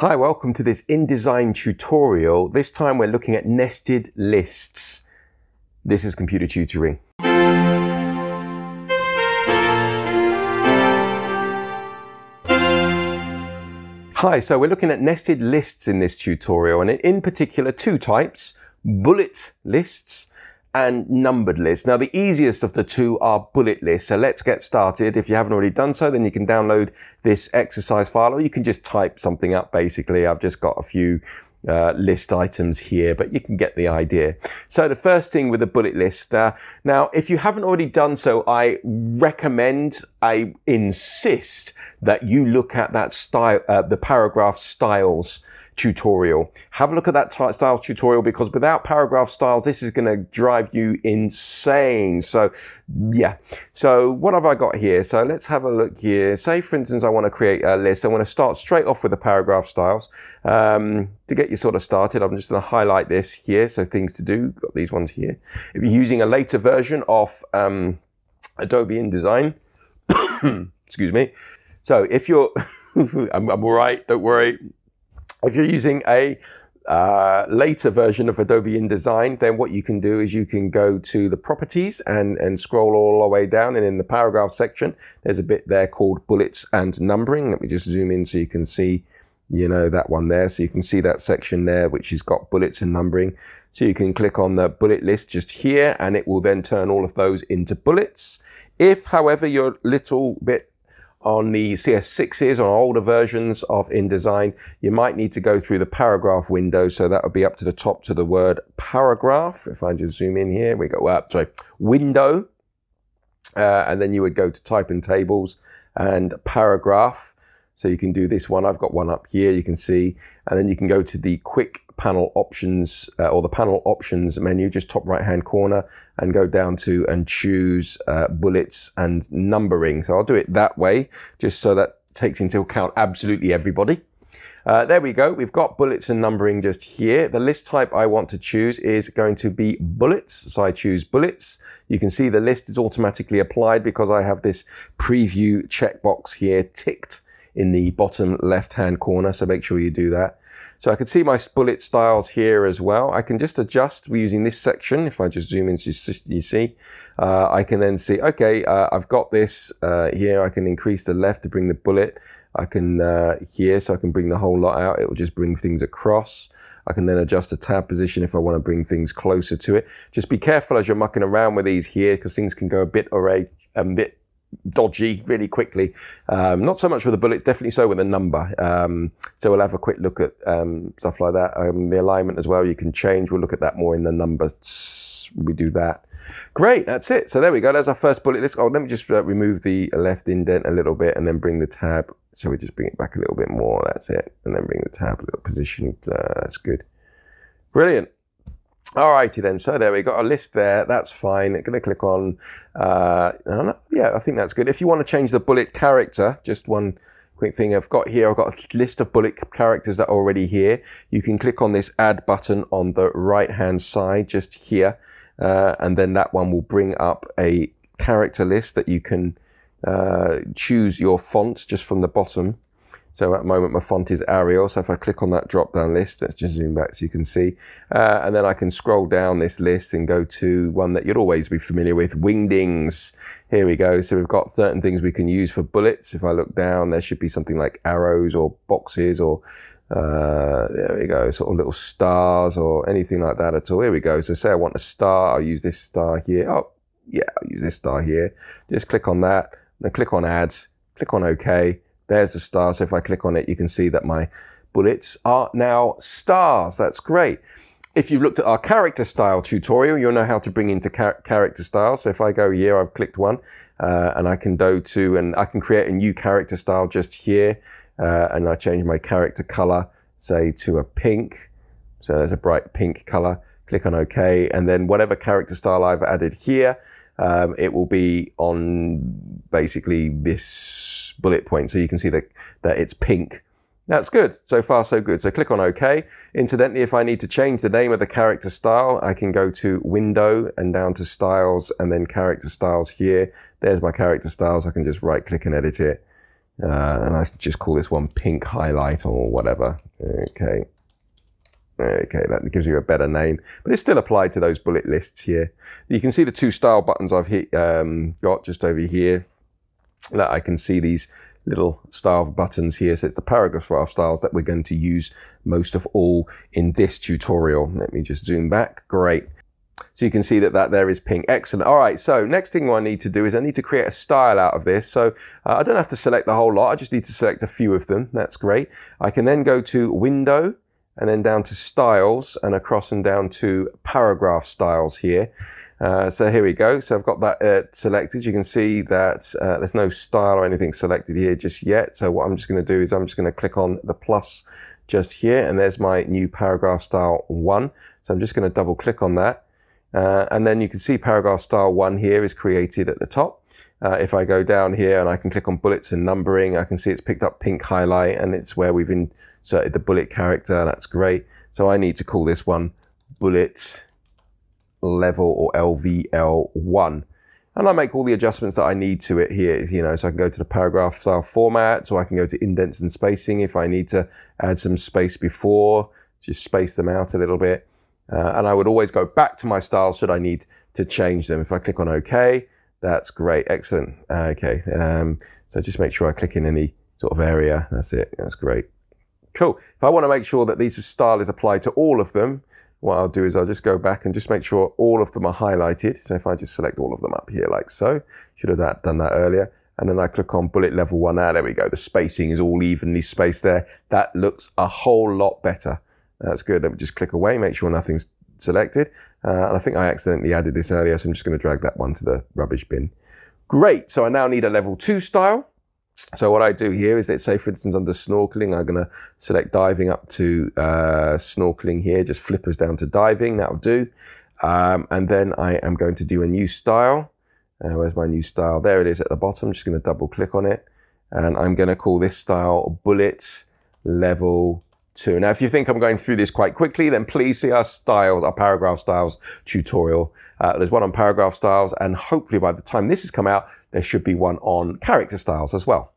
Hi, welcome to this InDesign tutorial. This time we're looking at nested lists. This is computer tutoring. Hi, so we're looking at nested lists in this tutorial and in particular two types, bullet lists and numbered lists. Now, the easiest of the two are bullet lists. So let's get started. If you haven't already done so, then you can download this exercise file or you can just type something up. Basically, I've just got a few uh, list items here, but you can get the idea. So the first thing with a bullet list. Uh, now, if you haven't already done so, I recommend, I insist that you look at that style, uh, the paragraph styles tutorial. Have a look at that styles tutorial because without paragraph styles, this is going to drive you insane. So yeah. So what have I got here? So let's have a look here. Say for instance, I want to create a list. I want to start straight off with the paragraph styles. Um, to get you sort of started, I'm just going to highlight this here. So things to do, got these ones here. If you're using a later version of um, Adobe InDesign, excuse me. So if you're, I'm, I'm all right, don't worry. If you're using a uh, later version of Adobe InDesign, then what you can do is you can go to the properties and, and scroll all the way down. And in the paragraph section, there's a bit there called bullets and numbering. Let me just zoom in so you can see, you know, that one there. So you can see that section there, which has got bullets and numbering. So you can click on the bullet list just here and it will then turn all of those into bullets. If, however, you're a little bit on the CS6s or older versions of InDesign, you might need to go through the paragraph window. So that would be up to the top to the word paragraph. If I just zoom in here, we go up, sorry, window. Uh, and then you would go to type in tables and paragraph. So you can do this one. I've got one up here. You can see, and then you can go to the quick panel options uh, or the panel options menu, just top right hand corner and go down to and choose uh, bullets and numbering. So I'll do it that way just so that takes into account absolutely everybody. Uh, there we go. We've got bullets and numbering just here. The list type I want to choose is going to be bullets. So I choose bullets. You can see the list is automatically applied because I have this preview checkbox here ticked in the bottom left hand corner. So make sure you do that. So I can see my bullet styles here as well. I can just adjust using this section. If I just zoom in, you see, uh, I can then see, okay, uh, I've got this uh, here. I can increase the left to bring the bullet. I can uh, here, so I can bring the whole lot out. It will just bring things across. I can then adjust the tab position if I want to bring things closer to it. Just be careful as you're mucking around with these here because things can go a bit array, a bit dodgy really quickly. Um, not so much with the bullets, definitely so with the number. Um, so we'll have a quick look at um, stuff like that. Um, the alignment as well, you can change. We'll look at that more in the numbers. We do that. Great, that's it. So there we go. That's our first bullet list. Oh, let me just uh, remove the left indent a little bit and then bring the tab. So we just bring it back a little bit more. That's it. And then bring the tab a little position. Uh, that's good. Brilliant. Alrighty then, so there we got a list there. That's fine. I'm going to click on, uh, yeah, I think that's good. If you want to change the bullet character, just one quick thing I've got here, I've got a list of bullet characters that are already here. You can click on this add button on the right hand side, just here, uh, and then that one will bring up a character list that you can uh, choose your font just from the bottom. So at the moment, my font is Arial. So if I click on that drop down list, let's just zoom back so you can see. Uh, and then I can scroll down this list and go to one that you'd always be familiar with, Wingdings. Here we go. So we've got certain things we can use for bullets. If I look down, there should be something like arrows or boxes or uh, there we go, sort of little stars or anything like that at all. Here we go. So say I want a star, I'll use this star here. Oh, yeah, I'll use this star here. Just click on that, then click on ads, click on OK there's the star. So if I click on it, you can see that my bullets are now stars. That's great. If you've looked at our character style tutorial, you'll know how to bring into char character style. So if I go here, I've clicked one uh, and I can go to, and I can create a new character style just here. Uh, and I change my character color, say to a pink. So there's a bright pink color. Click on OK. And then whatever character style I've added here, um, it will be on basically this bullet point. So you can see that, that it's pink. That's good. So far, so good. So click on OK. Incidentally, if I need to change the name of the character style, I can go to Window and down to Styles and then Character Styles here. There's my character styles. I can just right click and edit it. Uh, and I just call this one pink highlight or whatever. Okay. Okay, that gives you a better name, but it's still applied to those bullet lists here. You can see the two style buttons I've hit, um, got just over here that I can see these little style buttons here. So it's the paragraph styles that we're going to use most of all in this tutorial. Let me just zoom back. Great. So you can see that that there is pink. Excellent. All right. So next thing I need to do is I need to create a style out of this. So uh, I don't have to select the whole lot. I just need to select a few of them. That's great. I can then go to window and then down to styles and across and down to paragraph styles here. Uh, so here we go. So I've got that uh, selected. You can see that uh, there's no style or anything selected here just yet. So what I'm just going to do is I'm just going to click on the plus just here and there's my new paragraph style one. So I'm just going to double click on that. Uh, and then you can see paragraph style one here is created at the top. Uh, if I go down here and I can click on bullets and numbering, I can see it's picked up pink highlight and it's where we've inserted the bullet character. That's great. So I need to call this one bullet level or LVL1. And I make all the adjustments that I need to it here, you know, so I can go to the paragraph style format, so I can go to indents and spacing if I need to add some space before, just space them out a little bit. Uh, and I would always go back to my styles should I need to change them. If I click on OK, that's great. Excellent. Uh, okay. Um, so just make sure I click in any sort of area. That's it. That's great. Cool. If I want to make sure that these style is applied to all of them, what I'll do is I'll just go back and just make sure all of them are highlighted. So if I just select all of them up here like so, should have that, done that earlier. And then I click on bullet level one. Ah, there we go. The spacing is all evenly spaced there. That looks a whole lot better. That's good. Let me just click away, make sure nothing's selected. Uh, and I think I accidentally added this earlier, so I'm just going to drag that one to the rubbish bin. Great. So I now need a level two style. So what I do here is let's say, for instance, under snorkeling, I'm going to select diving up to uh, snorkeling here, just flip us down to diving. That'll do. Um, and then I am going to do a new style. Uh, where's my new style? There it is at the bottom. Just going to double click on it. And I'm going to call this style bullets level two. Now, if you think I'm going through this quite quickly, then please see our styles, our paragraph styles tutorial. Uh, there's one on paragraph styles, and hopefully by the time this has come out, there should be one on character styles as well.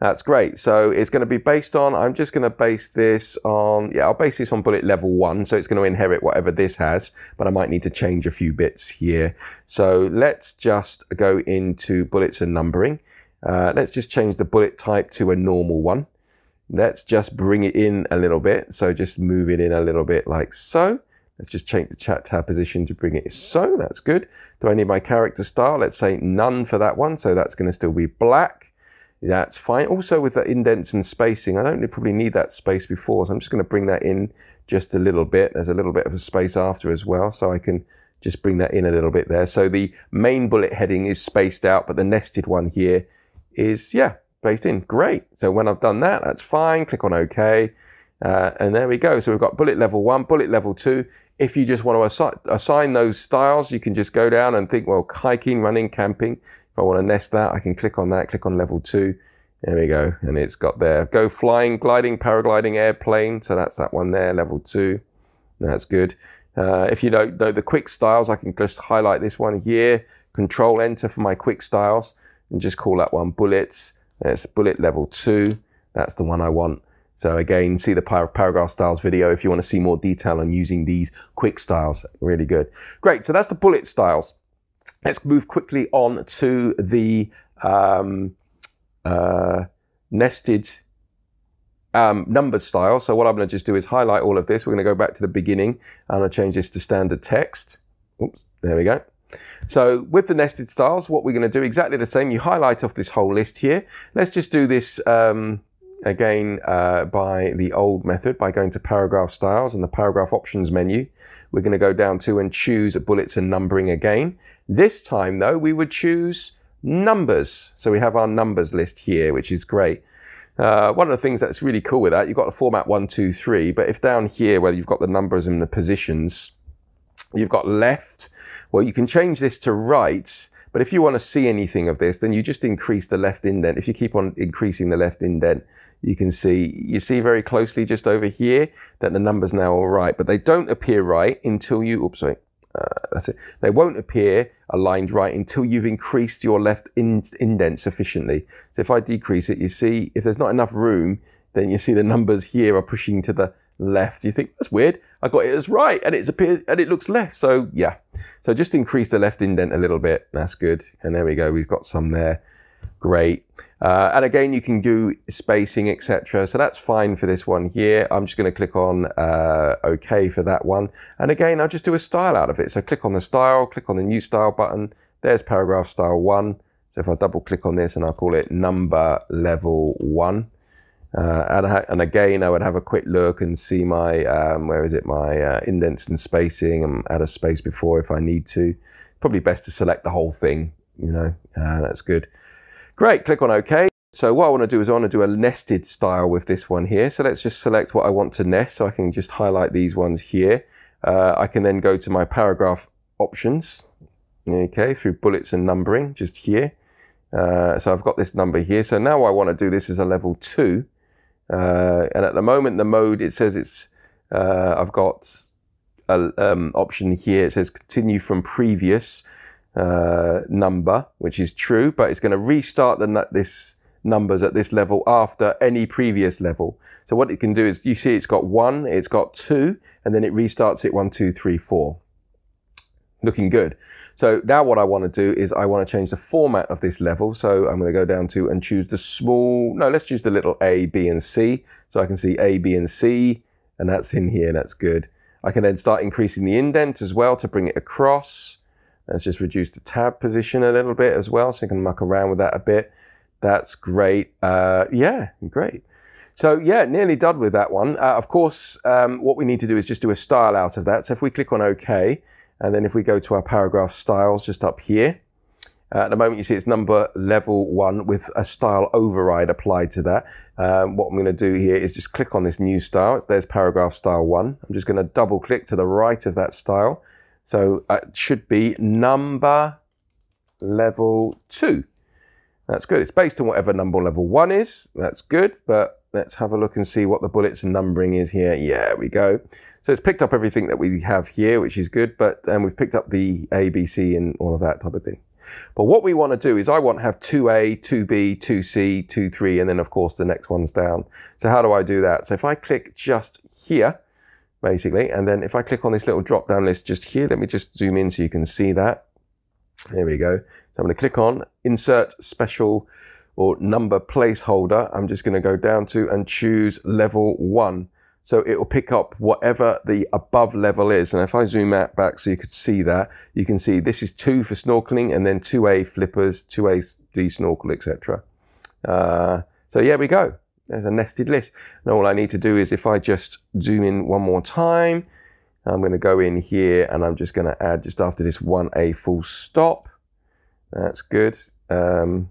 That's great. So it's going to be based on, I'm just going to base this on, yeah, I'll base this on bullet level one. So it's going to inherit whatever this has, but I might need to change a few bits here. So let's just go into bullets and numbering. Uh, let's just change the bullet type to a normal one. Let's just bring it in a little bit. So just move it in a little bit like so. Let's just change the chat tab position to bring it so. That's good. Do I need my character style? Let's say none for that one. So that's going to still be black. That's fine. Also with the indents and spacing, I don't probably need that space before. So I'm just going to bring that in just a little bit. There's a little bit of a space after as well. So I can just bring that in a little bit there. So the main bullet heading is spaced out, but the nested one here is, yeah, spaced in. Great. So when I've done that, that's fine. Click on OK. Uh, and there we go. So we've got bullet level one, bullet level two. If you just want to assi- assign those styles, you can just go down and think, well, hiking, running, camping. If I want to nest that, I can click on that, click on level two. There we go. And it's got there. Go flying, gliding, paragliding, airplane. So that's that one there, level two. That's good. Uh, if you don't know the quick styles, I can just highlight this one here, control enter for my quick styles and just call that one bullets. It's bullet level two. That's the one I want. So again, see the paragraph styles video if you want to see more detail on using these quick styles. Really good. Great. So that's the bullet styles. Let's move quickly on to the um, uh, nested um, numbered style. So what I'm going to just do is highlight all of this. We're going to go back to the beginning. To change this to standard text. Oops, there we go. So with the nested styles, what we're going to do exactly the same. You highlight off this whole list here. Let's just do this um, again uh, by the old method by going to paragraph styles and the paragraph options menu. We're going to go down to and choose bullets and numbering again. This time though, we would choose numbers. So we have our numbers list here, which is great. Uh, one of the things that's really cool with that, you've got the format one, two, three, but if down here, where you've got the numbers and the positions, you've got left, well, you can change this to right, but if you want to see anything of this, then you just increase the left indent. If you keep on increasing the left indent, you can see, you see very closely just over here that the numbers now are right, but they don't appear right until you, oops, sorry, that's it. They won't appear aligned right until you've increased your left in- indent sufficiently. So if I decrease it, you see if there's not enough room, then you see the numbers here are pushing to the left. You think that's weird. I got it as right, and it's appeared and it looks left. So yeah, so just increase the left indent a little bit. That's good. And there we go. We've got some there. Great. Uh, and again, you can do spacing, etc. So that's fine for this one here. I'm just going to click on uh, OK for that one. And again, I'll just do a style out of it. So click on the style, click on the new style button. There's paragraph style one. So if I double click on this and I'll call it number level one. Uh, and, and, again, I would have a quick look and see my, um, where is it, my uh, indents and spacing and add a space before if I need to. Probably best to select the whole thing, you know, uh, that's good. Great, click on OK. So what I want to do is I want to do a nested style with this one here. So let's just select what I want to nest. So I can just highlight these ones here. Uh, I can then go to my paragraph options, okay, through bullets and numbering, just here. Uh, so I've got this number here. So now I want to do this as a level two. Uh, and at the moment, the mode, it says it's, uh, I've got an um, option here. It says continue from previous uh, number, which is true, but it's going to restart the this numbers at this level after any previous level. So what it can do is you see it's got one, it's got two, and then it restarts it one, two, three, four. Looking good. So now what I want to do is I want to change the format of this level. So I'm going to go down to and choose the small, no, let's choose the little A, B, and C. So I can see A, B, and C, and that's in here. That's good. I can then start increasing the indent as well to bring it across. Let's just reduce the tab position a little bit as well, so you can muck around with that a bit. That's great. Uh, yeah, great. So yeah, nearly done with that one. Uh, of course, um, what we need to do is just do a style out of that. So if we click on OK, and then if we go to our paragraph styles just up here, uh, at the moment you see it's number level one with a style override applied to that. Um, what I'm going to do here is just click on this new style. There's paragraph style one. I'm just going to double click to the right of that style. So uh, it should be number level two. That's good. It's based on whatever number level one is. That's good. But let's have a look and see what the bullets and numbering is here. Yeah, we go. So it's picked up everything that we have here, which is good. But and we've picked up the A, B, C, and all of that type of thing. But what we want to do is I want to have 2A, 2B, 2C, 2, 3, and then of course the next one's down. So how do I do that? So if I click just here, basically. And then if I click on this little drop down list just here, let me just zoom in so you can see that. There we go. So I'm going to click on insert special or number placeholder. I'm just going to go down to and choose level one. So it will pick up whatever the above level is. And if I zoom out back so you could see that, you can see this is two for snorkeling and then 2A flippers, 2A D snorkel, etc. Uh, so yeah, we go. There's a nested list. And all I need to do is if I just zoom in one more time, I'm going to go in here and I'm just going to add just after this 1A full stop. That's good. Um,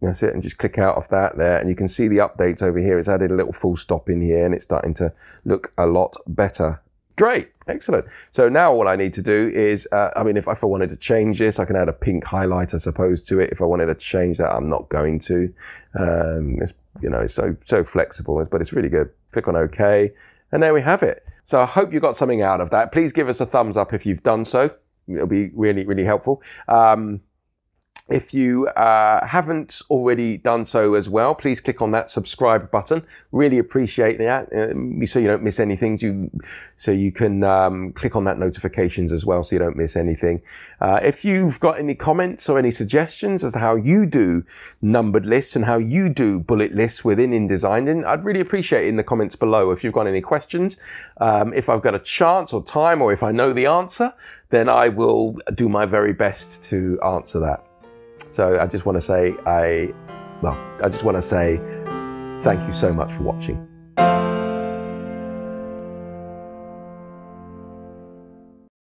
that's it. And just click out of that there. And you can see the updates over here. It's added a little full stop in here and it's starting to look a lot better. Great. Excellent. So now all I need to do is, uh, I mean, if, if I wanted to change this, I can add a pink highlight, I suppose, to it. If I wanted to change that, I'm not going to. Um, it's, you know, it's so, so flexible, but it's really good. Click on OK. And there we have it. So I hope you got something out of that. Please give us a thumbs up if you've done so. It'll be really, really helpful. Um, if you uh, haven't already done so as well, please click on that subscribe button. Really appreciate that, uh, so you don't miss anything. You, so you can um, click on that notifications as well, so you don't miss anything. Uh, if you've got any comments or any suggestions as to how you do numbered lists and how you do bullet lists within InDesign, then I'd really appreciate it in the comments below. If you've got any questions, um, if I've got a chance or time, or if I know the answer, then I will do my very best to answer that. So I just want to say, I, well, I just want to say thank you so much for watching.